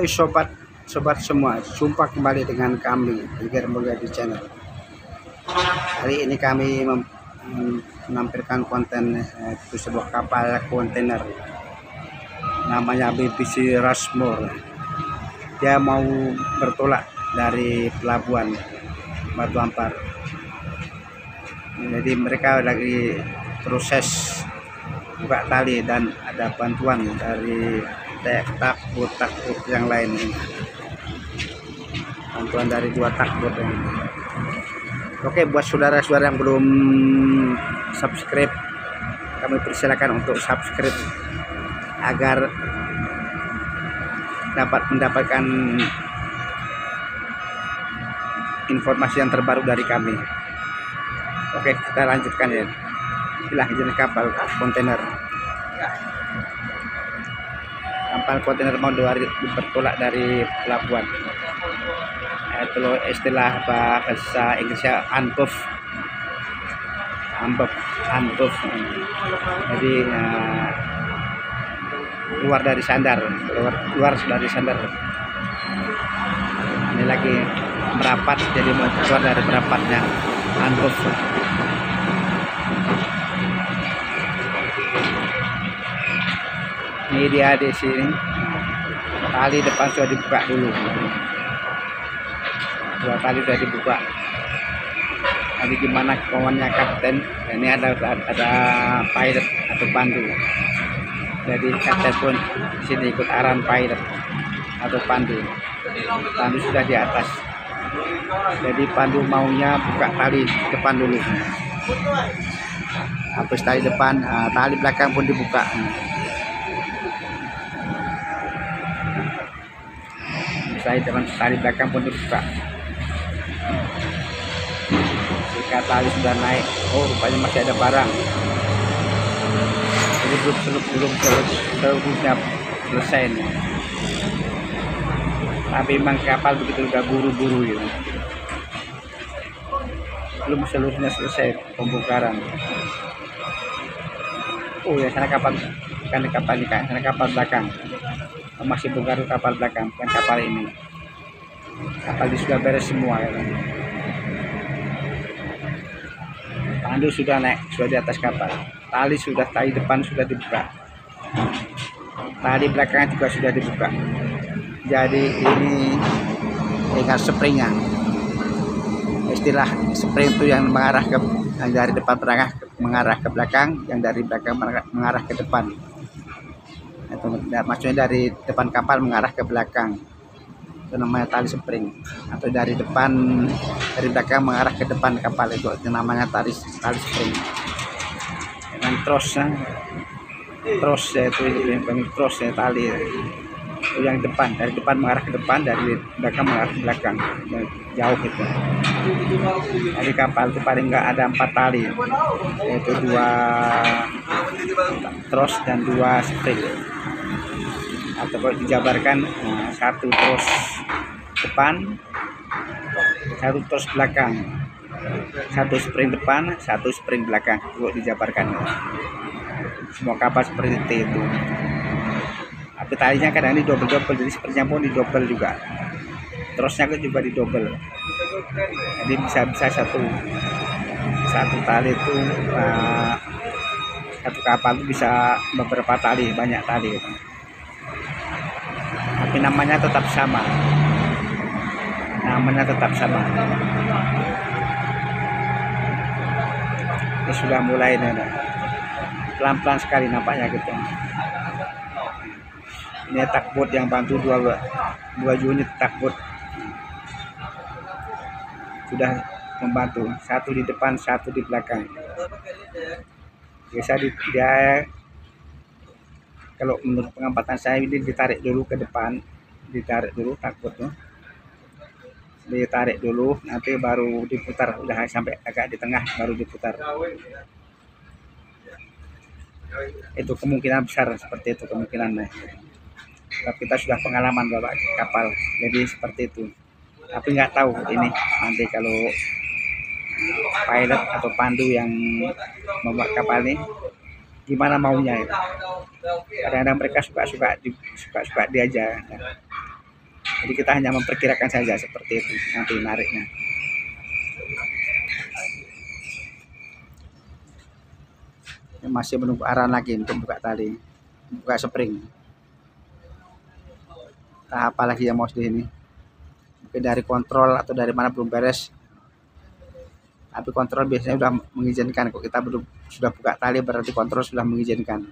Hai sobat sobat semua, jumpa kembali dengan kami di channel. Hari ini kami menampilkan konten eh, itu sebuah kapal kontainer namanya BBC Rushmore. Dia mau bertolak dari pelabuhan Batu Ampar. Jadi mereka lagi proses buka tali dan ada bantuan dari takbut takbut yang lain. Bantuan dari dua takbut ini. oke buat saudara-saudara yang belum subscribe kami persilakan untuk subscribe agar dapat mendapatkan informasi yang terbaru dari kami. Oke kita lanjutkan ya. Inilah jenis kapal kontainer kapal kontainer mau bertolak dari pelabuhan. Itu loh istilah bahasa Inggrisnya antuff ambek antuff jadi uh, keluar dari sandar keluar, keluar dari sandar. Ini lagi merapat jadi mau keluar dari merapatnya antuff ini dia di sini. Tali depan sudah dibuka dulu. Dua tali sudah dibuka. Nanti gimana kawannya kapten? Ini ada ada pilot atau pandu. Jadi kapten pun sini ikut arahan pilot atau pandu. Pandu sudah di atas. Jadi pandu maunya buka tali depan dulu. Habis tali depan tali belakang pun dibuka saya dengan tali belakang pun dibuka jika tali sudah naik oh rupanya masih ada barang. Jadi belum belum belum seluruhnya selesai nih tapi memang kapal begitu udah buru-buru gitu belum seluruhnya selesai pembongkaran oh ya sana kapal kan kapal ini kan? Sana kapal belakang masih bongkar kapal belakang bukan kapal ini. Kapal ini sudah beres semua ya kan? Pandu sudah naik sudah di atas kapal. Tali sudah tali depan sudah dibuka. Tali belakang juga sudah dibuka. Jadi ini tinggal springnya istilah spring itu yang mengarah ke yang dari depan mengarah mengarah ke belakang yang dari belakang mengarah ke depan itu maksudnya dari depan kapal mengarah ke belakang. Itu namanya tali spring. Atau dari depan dari belakang mengarah ke depan kapal itu, itu namanya tali tali spring. Dengan trosnya tros ya itu yang tros ya tali yang depan dari depan mengarah ke depan dari belakang mengarah ke belakang jauh itu. Jadi kapal itu paling enggak ada empat tali yaitu dua tros dan dua spring atau kalau dijabarkan nah, satu terus depan satu terus belakang. Satu spring depan satu spring belakang untuk dijabarkan. Semua kapal seperti itu tapi talinya kadang ini double double jadi sepertinya pun di double juga. Terusnya juga di double. Jadi bisa bisa satu satu tali itu uh, satu kapal itu bisa beberapa tali banyak tali. Tapi namanya tetap sama. Namanya tetap sama. Ini sudah mulai pelan-pelan sekali nampaknya gitu ini takbut yang bantu dua dua unit takbut sudah membantu. Satu di depan satu di belakang. Biasa di, dia kalau menurut pengamatan saya ini ditarik dulu ke depan. Ditarik dulu takut tuh ditarik dulu nanti baru diputar. Udah sampai agak di tengah baru diputar. Itu kemungkinan besar seperti itu kemungkinannya kita sudah pengalaman bapak kapal. Jadi seperti itu. Tapi nggak tahu ini nanti kalau pilot atau pandu yang membuat kapal ini gimana maunya ya kadang-kadang mereka suka-suka suka-suka dia aja jadi kita hanya memperkirakan saja seperti itu nanti nariknya masih menunggu arahan lagi untuk buka tali buka spring tahap apa yang mau di ini mungkin dari kontrol atau dari mana belum beres. Tapi kontrol biasanya sudah mengizinkan kok. Kita belum sudah buka tali berarti kontrol sudah mengizinkan.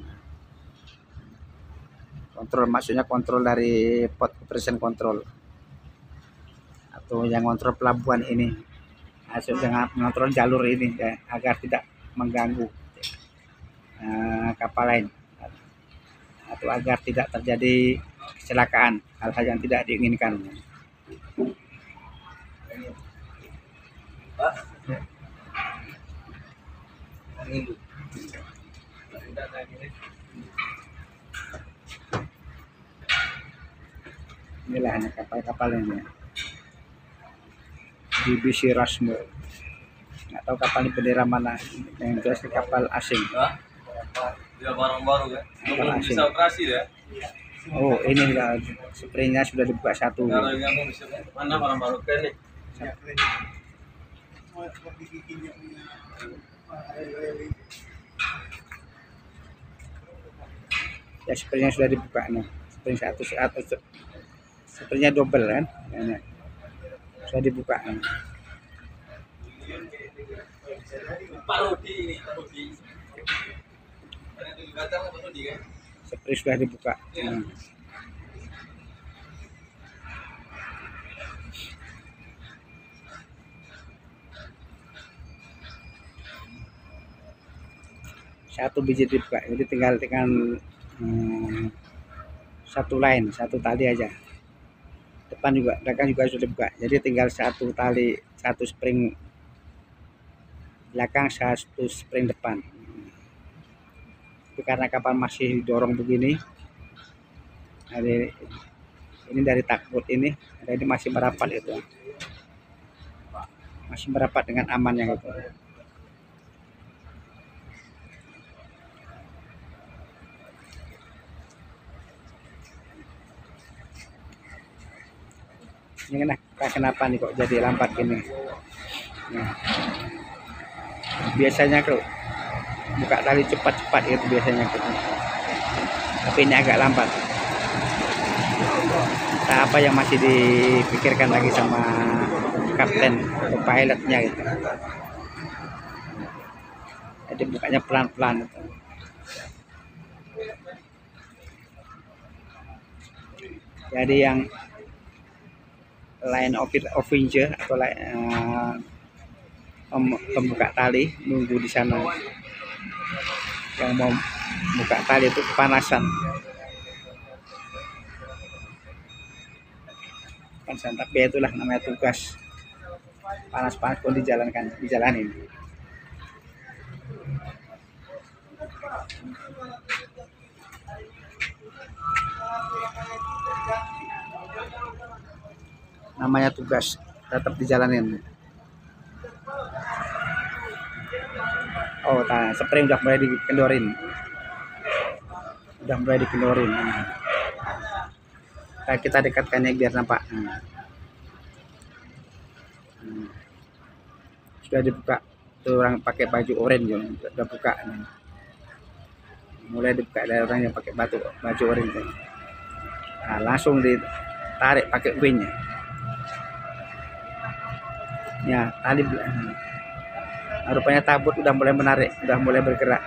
Kontrol maksudnya kontrol dari pot operation control. Atau yang kontrol pelabuhan ini. Hasil dengan mengontrol jalur ini ya, agar tidak mengganggu uh, kapal lain. Atau agar tidak terjadi kecelakaan hal-hal yang tidak diinginkan. Inilah hanya kapal-kapal ini. BBC Rasmo. Nggak tahu kapal ini bendera mana. Yang jelas kapal asing. Ya baru-baru ya. Kapal Belum asing. bisa operasi ya. Oh ini sudah springnya sudah dibuka satu. Mana barang baru nih. ya springnya sudah dibuka nih spring satu atau springnya double kan ini sudah dibuka nih. Pak Rudi ini, Pak Rudi. Ada tujuh batang Pak Rudi kan? Sudah dibuka Hmm. satu biji dibuka jadi tinggal tekan hmm, satu line satu tali aja depan juga belakang juga sudah dibuka jadi tinggal satu tali satu spring belakang satu spring depan tapi karena kapal masih dorong begini dari ini dari takbut ini jadi masih merapat itu masih merapat dengan aman yang itu ini kenapa, kenapa nih kok jadi lambat gini nah. biasanya kalau buka tali cepat-cepat itu biasanya gitu. tapi ini agak lambat Entah apa yang masih dipikirkan lagi sama kapten atau pilotnya gitu jadi bukanya pelan-pelan gitu. jadi yang line of officer atau line, pem- pembuka tali nunggu di sana yang mau buka tali itu kepanasan. Kepanasan tapi itulah namanya tugas. Panas-panas pun dijalankan dijalanin. Namanya tugas tetap dijalanin oh nah spray udah mulai dikendorin udah mulai dikendorin nah. Nah, kita dekatkannya biar nampak nah. Hmm. sudah dibuka tuh orang pakai baju oranye ya. udah buka nah. mulai dibuka dari orang yang pakai batu baju oranye nah, langsung ditarik pakai wingnya ya tali nah, rupanya tabut udah mulai menarik udah mulai bergerak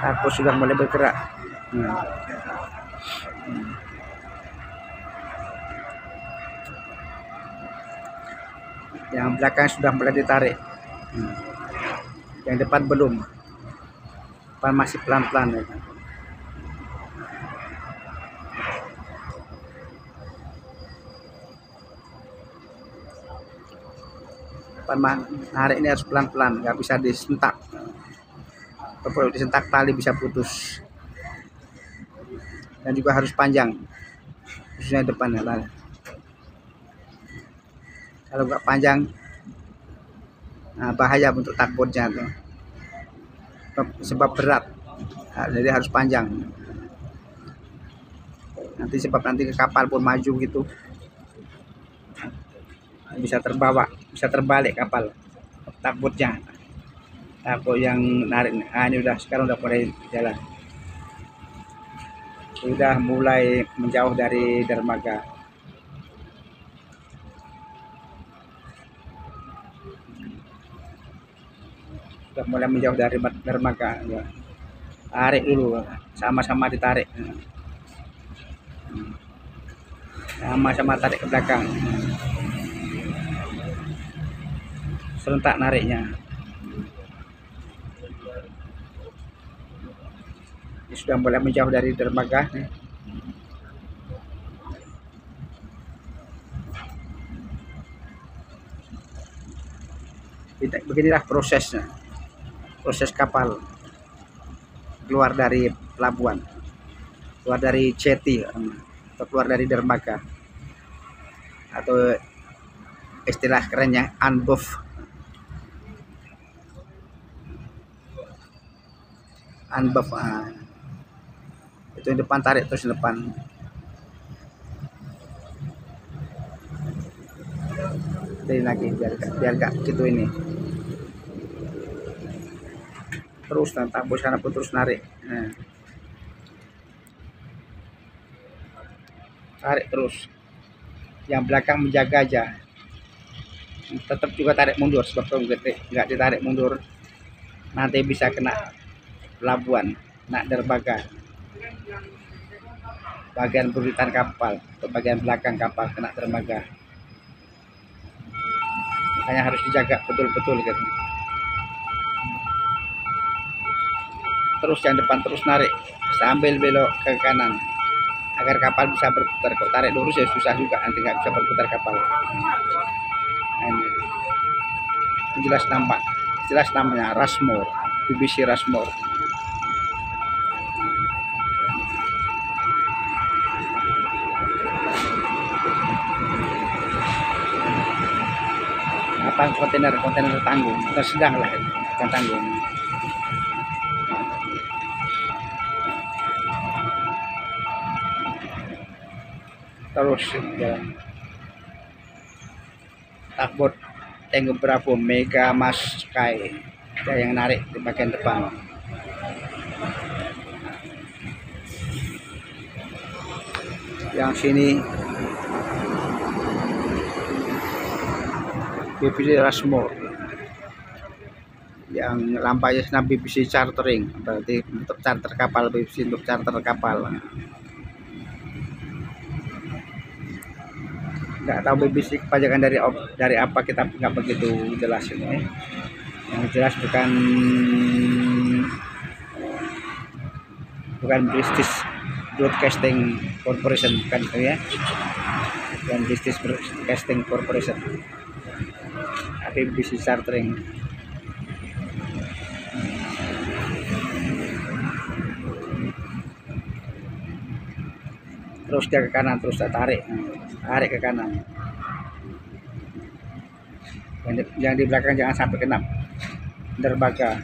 tabut sudah mulai bergerak Hmm. Hmm. yang belakang sudah mulai ditarik Hmm. yang depan belum depan masih pelan-pelan ya. depan mah- narik ini harus pelan-pelan nggak bisa disentak. Kalau disentak tali bisa putus. Dan juga harus panjang khususnya depan ya kalau nggak panjang nah bahaya untuk takbotnya tuh sebab, sebab berat. Nah, jadi harus panjang. Nanti sebab nanti ke kapal pun maju gitu. Bisa terbawa bisa terbalik kapal. Takutnya takut yang narik. Ah, ini udah sekarang udah mulai jalan. Sudah mulai menjauh dari dermaga. Sudah mulai menjauh dari dermaga ya. tarik dulu sama-sama ditarik. Sama-sama tarik ke belakang serentak nariknya. Ini sudah mulai menjauh dari dermaga beginilah prosesnya. Proses kapal keluar dari pelabuhan. Keluar dari jeti atau keluar dari dermaga. Atau istilah kerennya unbuff unbuff ah. itu yang depan tarik terus depan. Jadi lagi biar biar gak gitu ini. Terus dan tambah sana pun terus narik. Nah. tarik terus. Yang belakang menjaga aja. Tetap juga tarik mundur sebab kalau nggak ditarik mundur. Nanti bisa kena pelabuhan nak derbaga. Bagian buritan kapal atau bagian belakang kapal kena dermaga makanya harus dijaga betul-betul gitu. Terus yang depan terus narik. Sambil belok ke kanan. Agar kapal bisa berputar. Kalau tarik lurus ya susah juga. Nanti nggak bisa berputar kapal. Nah, ini. jelas nampak. Jelas namanya Rasmor. BBC Rasmor kontainer kontainer tanggung. Tersedang lah kan tanggung. Terus ya. takbot tank berapa mega mas sky ya, yang narik di bagian depan. Yang sini BBC Rasmore yang lampanya BBC chartering. Berarti untuk charter kapal BBC untuk charter kapal. Nggak tahu BBC kepajakan dari dari apa kita nggak begitu jelas ini. Yang jelas bukan bukan British Broadcasting Corporation bukan itu ya. Bukan British Broadcasting Corporation tapi BBC chartering. Terus dia ke kanan terus saya tarik. Tarik ke kanan. Yang di, yang di belakang jangan sampai kena derbaga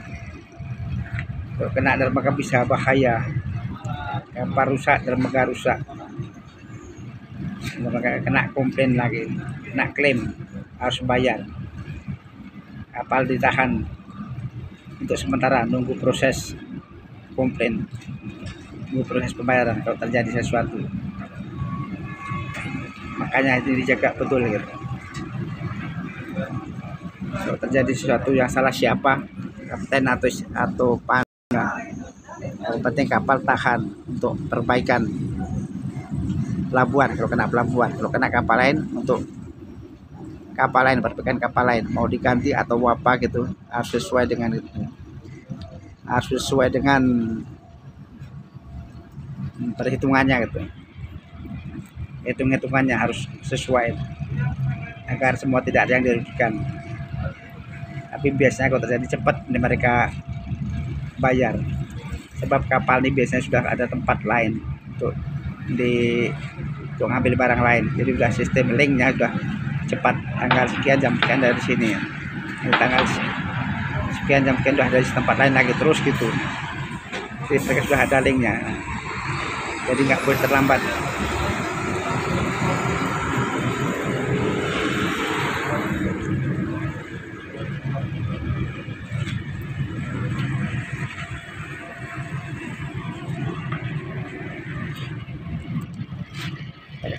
kalau kena derbaga bisa bahaya. Kapal rusak dermaga rusak. Dermaga kena komplain lagi kena klaim harus bayar kapal ditahan. Untuk sementara nunggu proses komplain nunggu proses pembayaran kalau terjadi sesuatu. Makanya ini dijaga betul gitu. Kalau terjadi sesuatu yang salah siapa? Kapten atau atau pangga yang penting kapal tahan untuk perbaikan pelabuhan. Kalau kena pelabuhan kalau kena kapal lain untuk kapal lain perbaikan kapal lain mau diganti atau apa gitu harus sesuai dengan itu. Harus sesuai dengan perhitungannya gitu. Hitung-hitungannya harus sesuai agar semua tidak ada yang dirugikan. Tapi biasanya kalau terjadi cepat mereka bayar. Sebab kapal ini biasanya sudah ada tempat lain untuk di untuk ngambil barang lain. Jadi sudah sistem linknya sudah cepat tanggal sekian jam sekian dari sini. Ya tanggal sekian jam sekian sudah dari tempat lain lagi terus gitu. Jadi mereka sudah ada linknya. Jadi nggak boleh terlambat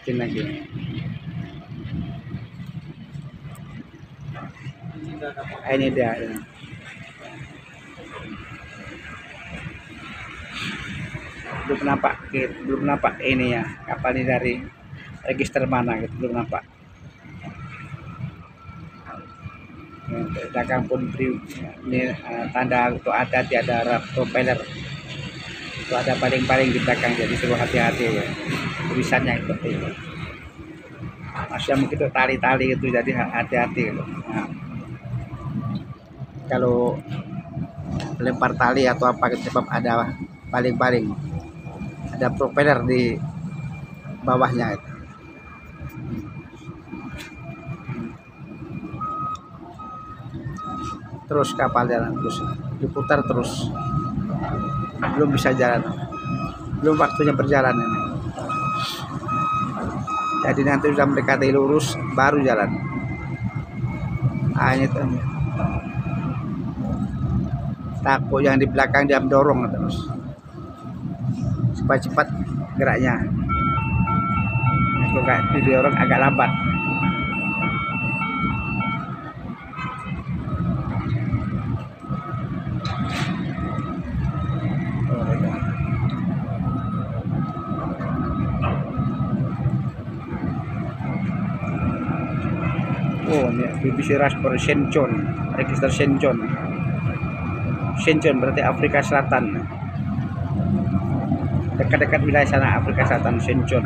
yakin lagi Ah, ini dia ini. belum nampak gitu, belum nampak ini ya kapal ini dari register mana gitu belum nampak. Dagang pun beri ini eh, tanda untuk ada di ada rap propeller. Itu ada paling-paling di belakang jadi suruh hati-hati ya. Tulisannya itu. Masih mungkin tali-tali itu jadi hati-hati gitu. Nah, kalau lempar tali atau apa gitu, sebab ada paling-paling ada propeller di bawahnya itu. terus kapal jalan terus diputar terus. Belum bisa jalan. Belum waktunya berjalan ini. Jadi nanti sudah mendekati lurus baru jalan. Ah ini takut yang di belakang dia mendorong terus supaya cepat geraknya kalau kayak didorong agak lambat Oh, ini BBC Raspberry Shenzhen, register Shenzhen. Shenzhen berarti Afrika Selatan. Dekat-dekat wilayah sana Afrika Selatan Shenzhen.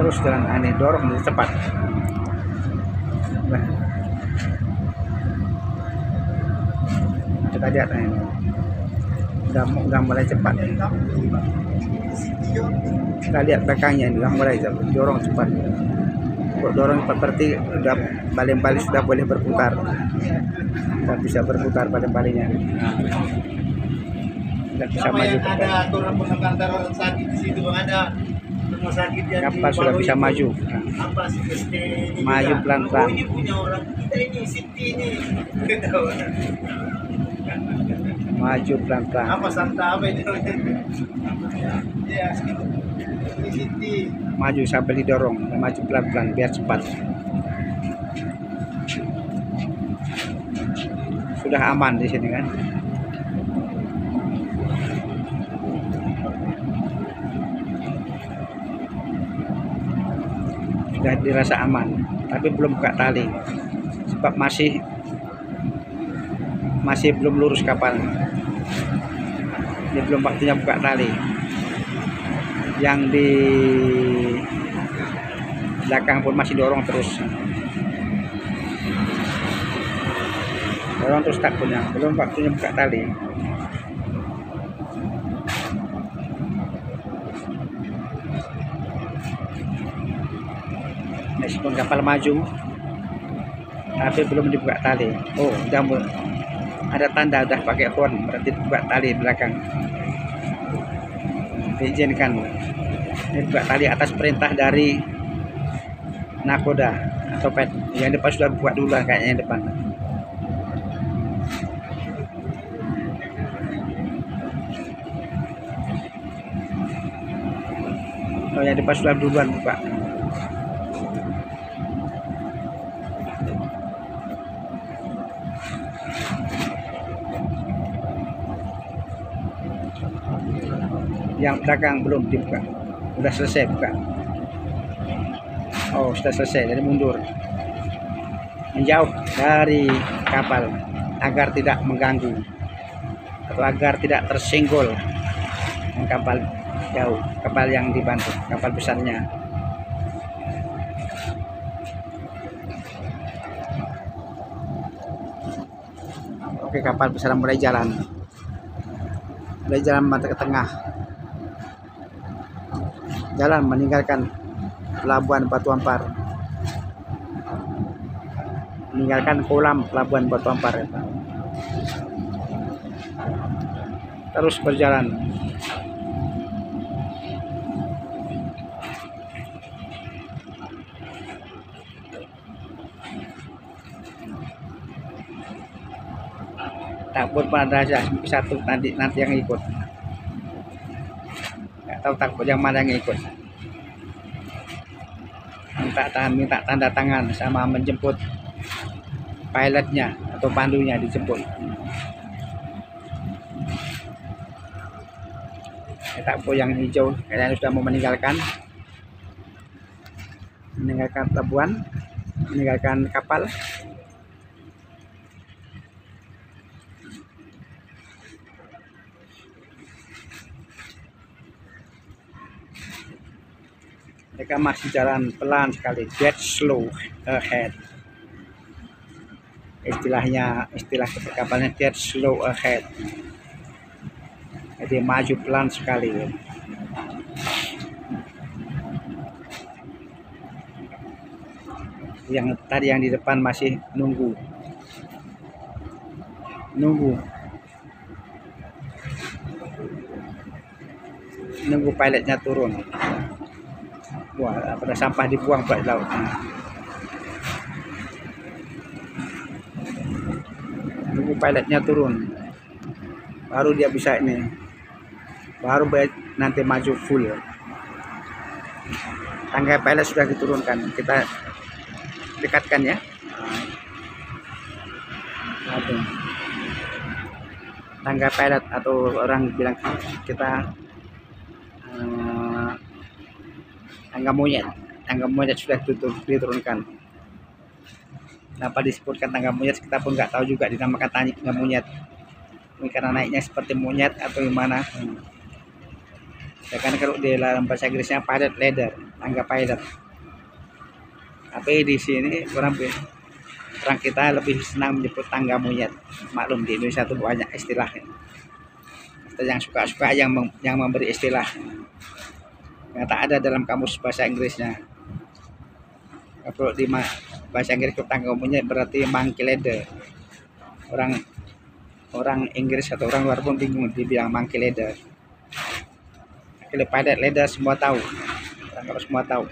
Terus jalan aneh dorong lebih cepat. Nah. Kita lihat ini. Udah, mulai cepat. Kita lihat belakangnya ini udah mulai dorong cepat. Dorong cepat berarti udah baling-baling sudah boleh berputar. Sudah bisa berputar baling-balingnya. Sudah bisa maju ada aturan pengantar orang sakit di situ ada rumah sakit yang kapal sudah bisa itu. maju. apa sih Maju pelan-pelan. oh ini punya orang kita ini Siti ini. Maju pelan-pelan. apa Santa apa itu ya Siti Maju sambil didorong, maju pelan-pelan biar cepat. Sudah aman di sini kan? Sudah dirasa aman, tapi belum buka tali. Sebab masih masih belum lurus kapal. Ini belum waktunya buka tali. Yang di belakang pun masih dorong terus. Dorong terus tak punya, belum waktunya buka tali. Meskipun kapal maju, tapi belum dibuka tali. Oh, mul- ada tanda udah pakai horn, berarti buka tali belakang. Diizinkan. Ini buka tali atas perintah dari nakoda atau pet. Yang depan sudah buka dulu lah kayaknya yang depan. Oh, yang depan sudah duluan buka. Yang belakang belum dibuka. Sudah selesai buka. Oh, sudah selesai. Jadi mundur. Menjauh dari kapal agar tidak mengganggu atau agar tidak tersenggol dengan kapal jauh, kapal yang dibantu, kapal besarnya. Oke, kapal besar mulai jalan. Mulai jalan mata ke tengah. Jalan meninggalkan pelabuhan Batu Ampar. meninggalkan kolam pelabuhan Batu Ampar ya, terus berjalan. Takut pada satu nanti nanti yang ikut. Tahu takut yang mana yang ikut minta tahan minta tanda tangan sama menjemput pilotnya atau pandunya dijemput. Takut yang hijau kalian sudah mau meninggalkan. Meninggalkan pelabuhan meninggalkan kapal mereka masih jalan pelan sekali. Dead slow ahead. Istilahnya istilah kapalnya dead slow ahead. Jadi maju pelan sekali. Yang tadi yang di depan masih nunggu. Nunggu. Nunggu pilotnya turun wah pada sampah dibuang pak laut. Nunggu pilotnya turun. Baru dia bisa ini. Baru nanti maju full. Tangga pilot sudah diturunkan. Kita dekatkan ya. Tangga pilot atau orang bilang kita uh, tangga monyet. Tangga monyet sudah tutup, diturunkan. Kenapa disebutkan tangga monyet kita pun nggak tahu juga dinamakan tangga monyet. Ini karena naiknya seperti monyet atau gimana. Ya kan kalau di dalam bahasa Inggrisnya pilot ladder tangga pilot. Tapi di sini orang orang kita lebih senang menyebut tangga monyet. Maklum di Indonesia itu banyak istilahnya. Yang suka-suka yang yang memberi istilah yang tak ada dalam kamus bahasa Inggrisnya. Kalau di bahasa Inggris tangga monyet berarti monkey ladder. Orang orang Inggris atau orang luar pun bingung dibilang monkey ladder. Kalau padat ladder semua tahu. Orang kalau semua tahu.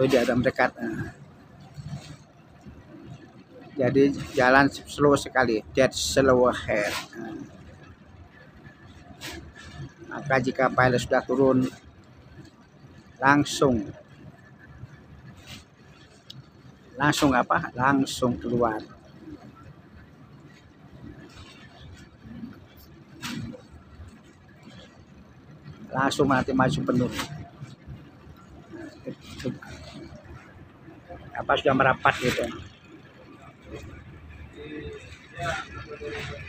Itu ada dekat nah. jadi jalan slow sekali. Dead slow ahead maka jika pilot sudah turun. Langsung. Langsung apa? Langsung keluar langsung nanti maju penuh. Apa sudah merapat gitu?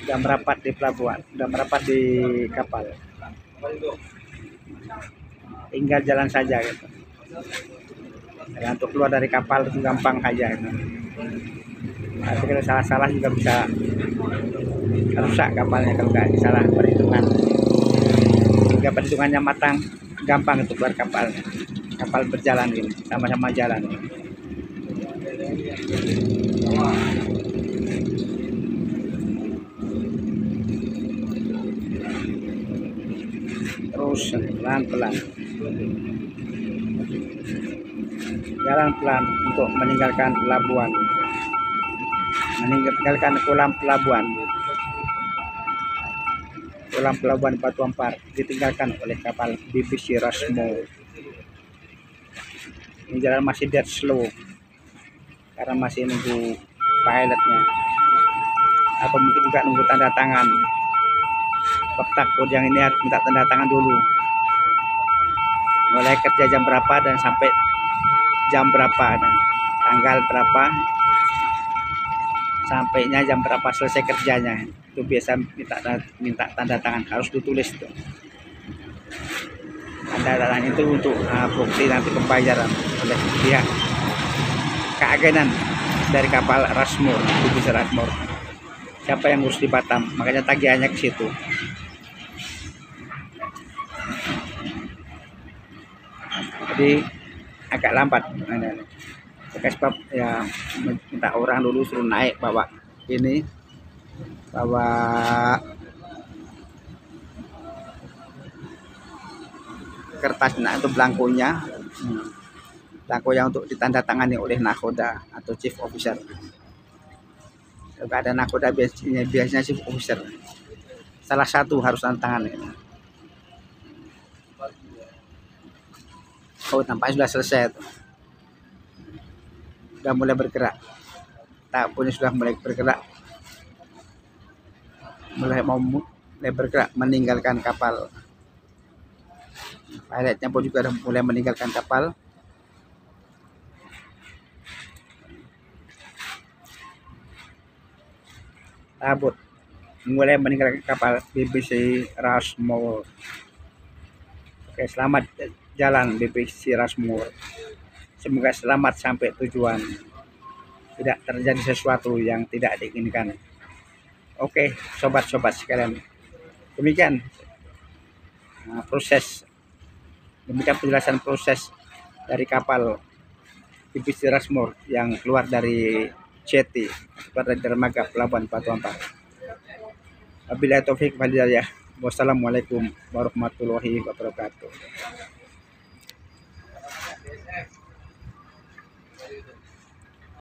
Sudah merapat di pelabuhan sudah merapat di kapal tinggal jalan saja gitu. Ya, untuk keluar dari kapal itu gampang aja gitu. tapi kalau salah-salah juga bisa rusak kapalnya kalau nggak salah perhitungan. Jika perhitungannya matang gampang untuk keluar kapal. Kapal berjalan ini sama-sama jalan terus pelan-pelan. Jalan pelan untuk meninggalkan pelabuhan. Meninggalkan kolam pelabuhan. Kolam pelabuhan Batu Ampar ditinggalkan oleh kapal BBC Rasmo ini jalan masih dead slow. Karena masih nunggu pilotnya. Atau mungkin juga nunggu tanda tangan petak yang ini harus minta tanda tangan dulu. Mulai kerja jam berapa dan sampai jam berapa. Nah, tanggal berapa? Sampainya jam berapa selesai kerjanya? Itu biasa minta minta tanda tangan. Harus ditulis tuh tanda tangan itu untuk uh, bukti nanti pembayaran oleh pihak keagenan dari kapal Rasmur, bisa Rasmur. Siapa yang ngurus di Batam, makanya tagihannya ke situ. Jadi agak lambat. Oke, sebab ya minta orang dulu suruh naik bawa ini bawa kertas nah itu belangkonya. Hmm. belangko yang untuk ditandatangani oleh nakoda atau chief officer. Kalau ada nakoda biasanya biasanya chief officer. Salah satu harus tanda tangan oh tampaknya sudah selesai sudah mulai bergerak. Tak punya sudah mulai bergerak. Mulai mau mu- mulai bergerak meninggalkan kapal. Pilotnya pun juga sudah mulai meninggalkan kapal. Tabut. Mulai meninggalkan kapal BBC Rushmore oke selamat jalan BBC Rushmore semoga selamat sampai tujuan tidak terjadi sesuatu yang tidak diinginkan oke sobat-sobat sekalian demikian Nah, proses demikian penjelasan proses dari kapal BBC Rushmore yang keluar dari keluar dari dermaga pelabuhan Batu Ampar. Wabillahi taufik wal hidayah. Wassalamualaikum warahmatullahi wabarakatuh.